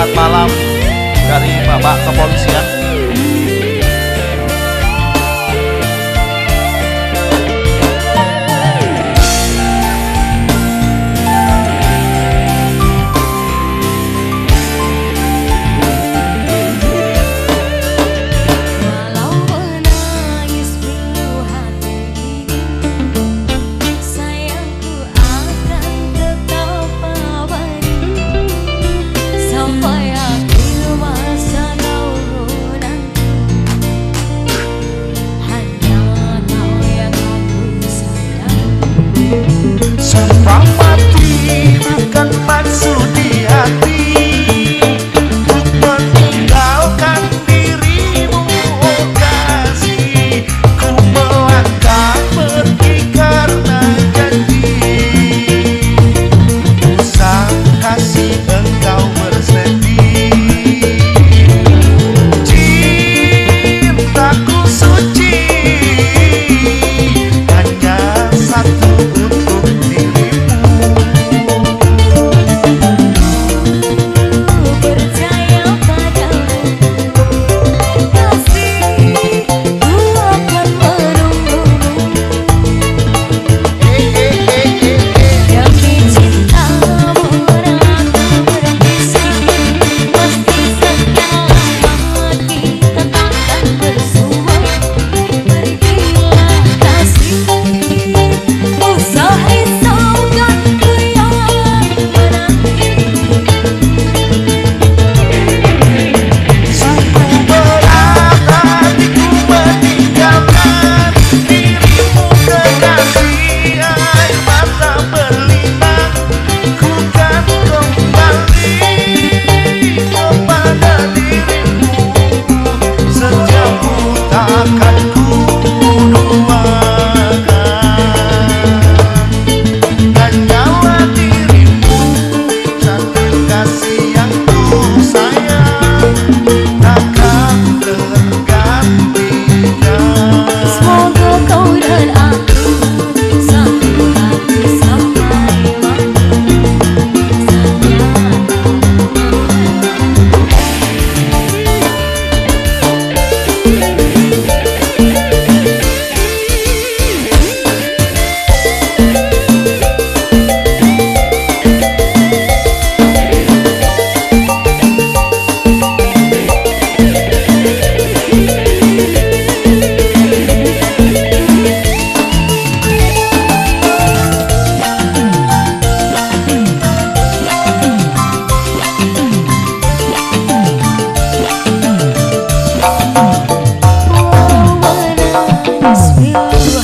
selamat malam dari Bapak Kepolisian. Sumpah mati bukan maksud di hati.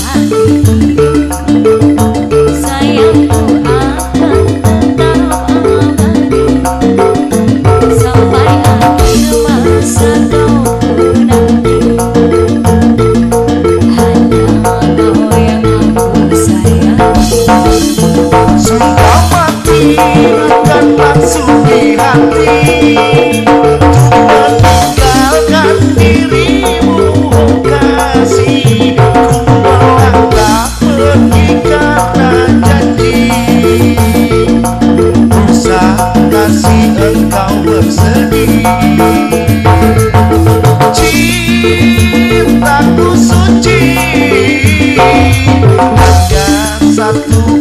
hati kau bersedih. Cintaku suci Hanya satu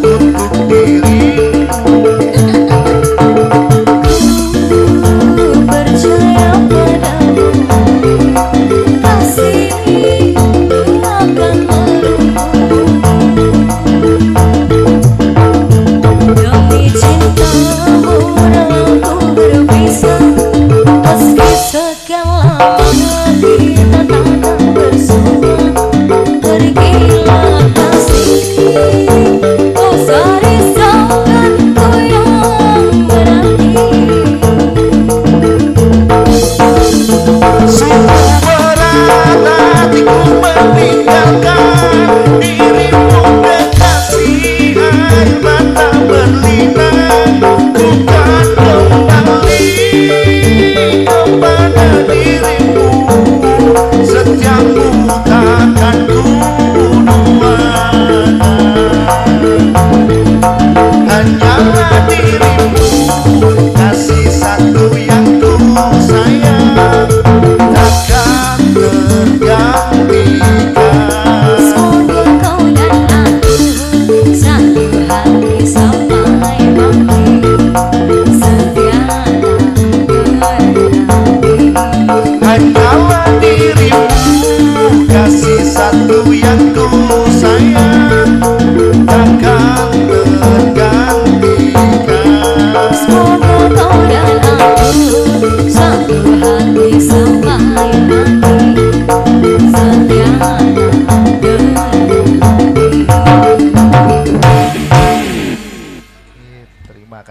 I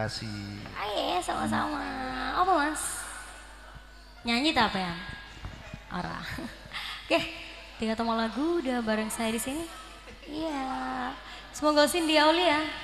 kasih. Ayo, sama-sama. Apa mas? Nyanyi tak apa ya? Ora. Oke, tiga tomo lagu udah bareng saya di sini. Iya. Semoga Cindy Aulia